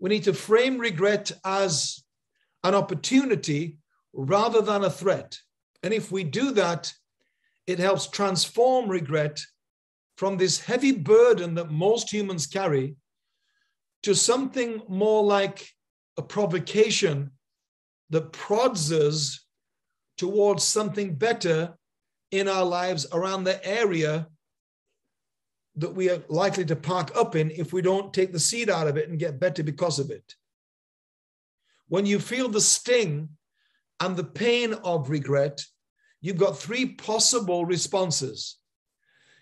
we need to frame regret as an opportunity rather than a threat. And if we do that, it helps transform regret from this heavy burden that most humans carry to something more like a provocation that prods us towards something better in our lives around the area that we are likely to park up in if we don't take the seed out of it and get better because of it. When you feel the sting and the pain of regret, you've got three possible responses.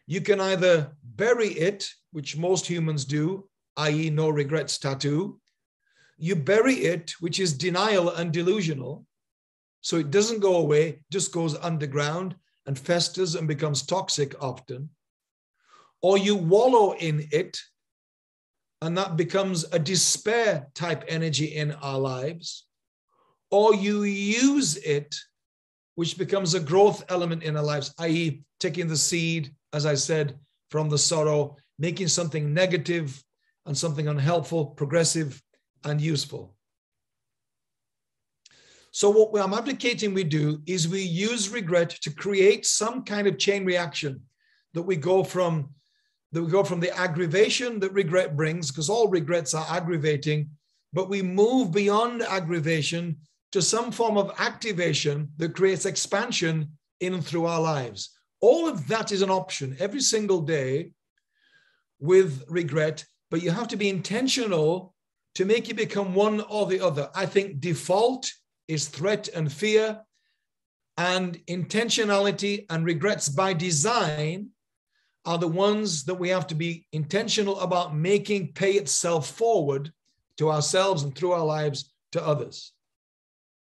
You can either bury it, which most humans do, i.e., no regrets tattoo. You bury it, which is denial and delusional. So it doesn't go away, just goes underground and festers and becomes toxic often or you wallow in it, and that becomes a despair type energy in our lives, or you use it, which becomes a growth element in our lives, i.e., taking the seed, as I said, from the sorrow, making something negative and something unhelpful, progressive, and useful. So, what I'm advocating we do is we use regret to create some kind of chain reaction that we go from that we go from the aggravation that regret brings, because all regrets are aggravating, but we move beyond aggravation to some form of activation that creates expansion in and through our lives. All of that is an option every single day with regret, but you have to be intentional to make it become one or the other. I think default is threat and fear, and intentionality and regrets by design are the ones that we have to be intentional about making pay itself forward to ourselves and through our lives to others.